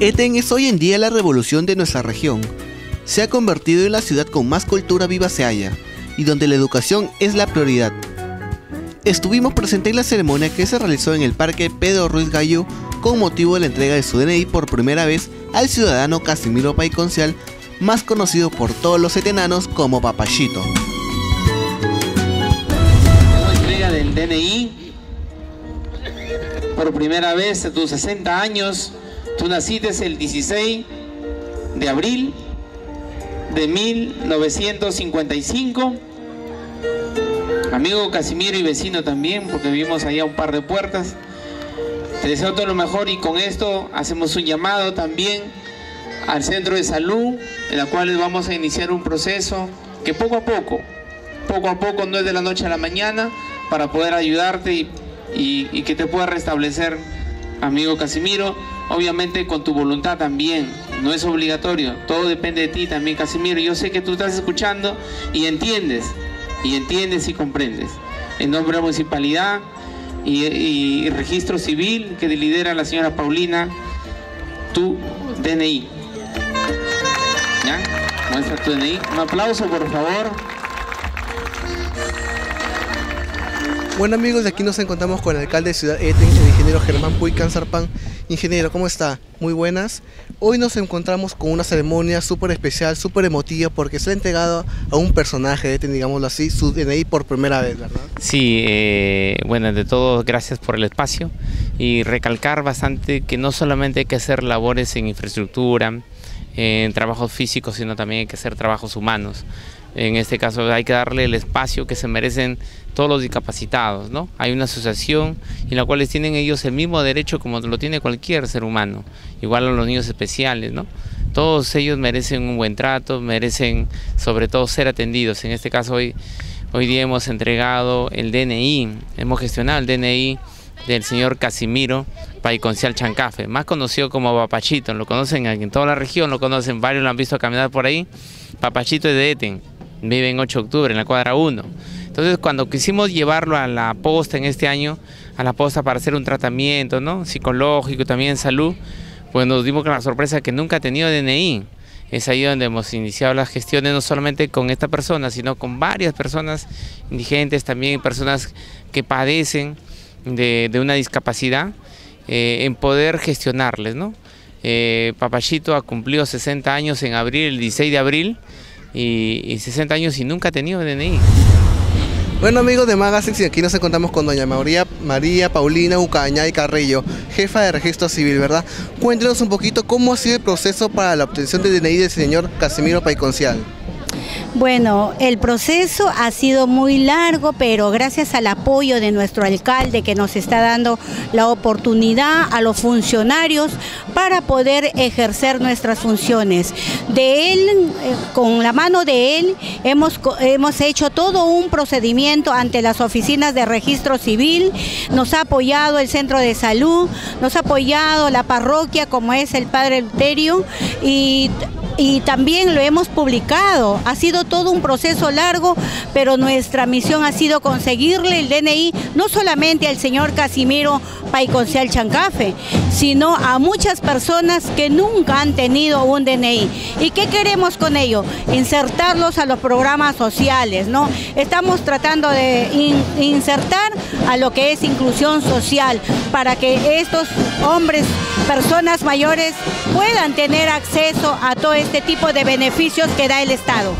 Eten es hoy en día la revolución de nuestra región. Se ha convertido en la ciudad con más cultura viva se halla y donde la educación es la prioridad. Estuvimos presentes en la ceremonia que se realizó en el Parque Pedro Ruiz Gallo con motivo de la entrega de su DNI por primera vez al ciudadano Casimiro Paiconcial, más conocido por todos los etenanos como Papachito. La entrega del DNI por primera vez a tus 60 años. Tú naciste el 16 de abril de 1955. Amigo Casimiro y vecino también, porque vivimos allá un par de puertas. Te deseo todo lo mejor y con esto hacemos un llamado también al centro de salud, en la cual vamos a iniciar un proceso que poco a poco, poco a poco, no es de la noche a la mañana, para poder ayudarte y, y- y que te pueda restablecer, amigo Casimiro, obviamente con tu voluntad también, no es obligatorio, todo depende de ti también, Casimiro. Yo sé que tú estás escuchando y entiendes, y entiendes y comprendes. En nombre de la municipalidad y, registro civil que lidera la señora Paulina, tu DNI. ¿Ya? Muestra tu DNI. Un aplauso, por favor. Bueno amigos, aquí nos encontramos con el alcalde de Ciudad Eten, el ingeniero Germán Puy Canzarpan. Ingeniero, ¿cómo está? Muy buenas. Hoy nos encontramos con una ceremonia súper especial, súper emotiva, porque se ha entregado a un personaje de Eten, digámoslo así, su DNI por primera vez, ¿verdad? Sí, eh, bueno, de todo, gracias por el espacio y recalcar bastante que no solamente hay que hacer labores en infraestructura, en trabajos físicos, sino también hay que hacer trabajos humanos. En este caso hay que darle el espacio que se merecen todos los discapacitados, ¿no? Hay una asociación en la cual tienen ellos el mismo derecho como lo tiene cualquier ser humano, igual a los niños especiales, ¿no? Todos ellos merecen un buen trato, merecen sobre todo ser atendidos. En este caso hoy Hoy día hemos entregado el DNI, hemos gestionado el DNI del señor Casimiro Paiconcial Chancafe, más conocido como Papachito, lo conocen en toda la región, lo conocen, varios lo han visto caminar por ahí. Papachito es de Eten, vive en 8 de octubre, en la cuadra 1. Entonces cuando quisimos llevarlo a la posta en este año, a la posta para hacer un tratamiento ¿no? psicológico también salud, pues nos dimos con la sorpresa que nunca ha tenido DNI. Es ahí donde hemos iniciado las gestiones no solamente con esta persona, sino con varias personas indigentes, también personas que padecen de, de una discapacidad, eh, en poder gestionarles. ¿no? Eh, Papachito ha cumplido 60 años en abril, el 16 de abril, y, y 60 años y nunca ha tenido DNI. Bueno amigos de Magazine, aquí nos encontramos con doña María, María Paulina Ucaña y Carrillo, jefa de registro civil, ¿verdad? Cuéntenos un poquito cómo ha sido el proceso para la obtención de DNI del señor Casimiro Paiconcial. Bueno, el proceso ha sido muy largo, pero gracias al apoyo de nuestro alcalde que nos está dando la oportunidad a los funcionarios para poder ejercer nuestras funciones. De él, eh, con la mano de él, hemos, hemos hecho todo un procedimiento ante las oficinas de registro civil, nos ha apoyado el centro de salud, nos ha apoyado la parroquia como es el Padre Luterio y y también lo hemos publicado. Ha sido todo un proceso largo, pero nuestra misión ha sido conseguirle el DNI no solamente al señor Casimiro Paiconcial Chancafe, sino a muchas personas que nunca han tenido un DNI. ¿Y qué queremos con ello? Insertarlos a los programas sociales, ¿no? Estamos tratando de in- insertar a lo que es inclusión social para que estos hombres, personas mayores puedan tener acceso a todo este tipo de beneficios que da el Estado.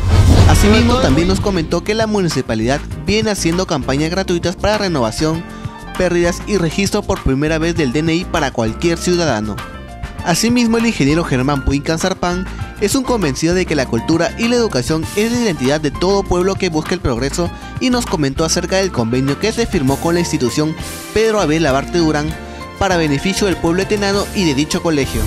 Asimismo, también nos comentó que la municipalidad viene haciendo campañas gratuitas para renovación, pérdidas y registro por primera vez del DNI para cualquier ciudadano. Asimismo, el ingeniero Germán Puy Canzarpan es un convencido de que la cultura y la educación es la identidad de todo pueblo que busca el progreso y nos comentó acerca del convenio que se firmó con la institución Pedro Abel Labarte Durán para beneficio del pueblo etenano y de dicho colegio.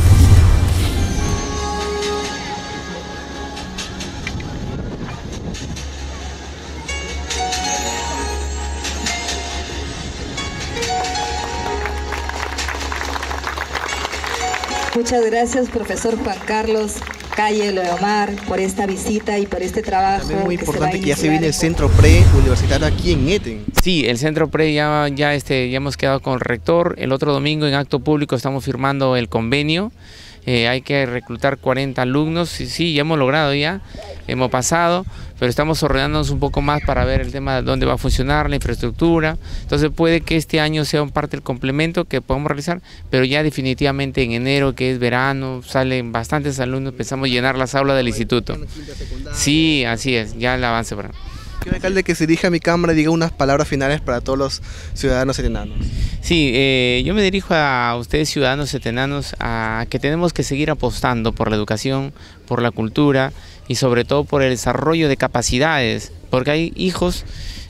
Muchas gracias, profesor Juan Carlos Calle Leomar, por esta visita y por este trabajo. También muy que se va a importante que ya se viene el en- centro pre-universitario aquí en Eten. Sí, el centro pre ya, ya, este, ya hemos quedado con el rector. El otro domingo en acto público estamos firmando el convenio. Eh, hay que reclutar 40 alumnos, sí, sí, ya hemos logrado ya, hemos pasado, pero estamos ordenándonos un poco más para ver el tema de dónde va a funcionar la infraestructura, entonces puede que este año sea un parte del complemento que podamos realizar, pero ya definitivamente en enero, que es verano, salen bastantes alumnos, empezamos a llenar las aulas del instituto. Sí, así es, ya el avance. Para... Quiero alcalde que se dirija a mi cámara y diga unas palabras finales para todos los ciudadanos setenanos. Sí, eh, yo me dirijo a ustedes ciudadanos setenanos a que tenemos que seguir apostando por la educación, por la cultura y sobre todo por el desarrollo de capacidades, porque hay hijos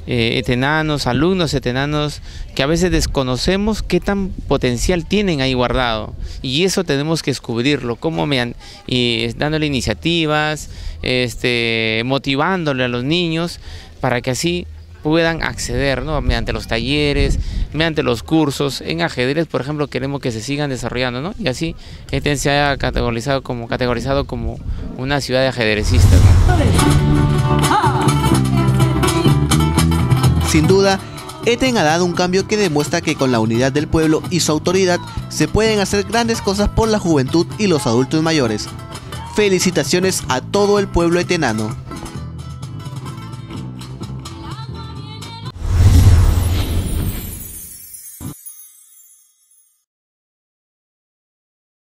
eh, etenanos, alumnos etenanos, que a veces desconocemos qué tan potencial tienen ahí guardado. Y eso tenemos que descubrirlo, cómo me y dándole iniciativas, este, motivándole a los niños para que así puedan acceder ¿no? mediante los talleres, mediante los cursos. En ajedrez, por ejemplo, queremos que se sigan desarrollando, ¿no? Y así Eten se haya categorizado como, categorizado como una ciudad de ajedrecistas. Sin duda, Eten ha dado un cambio que demuestra que con la unidad del pueblo y su autoridad se pueden hacer grandes cosas por la juventud y los adultos mayores. Felicitaciones a todo el pueblo etenano.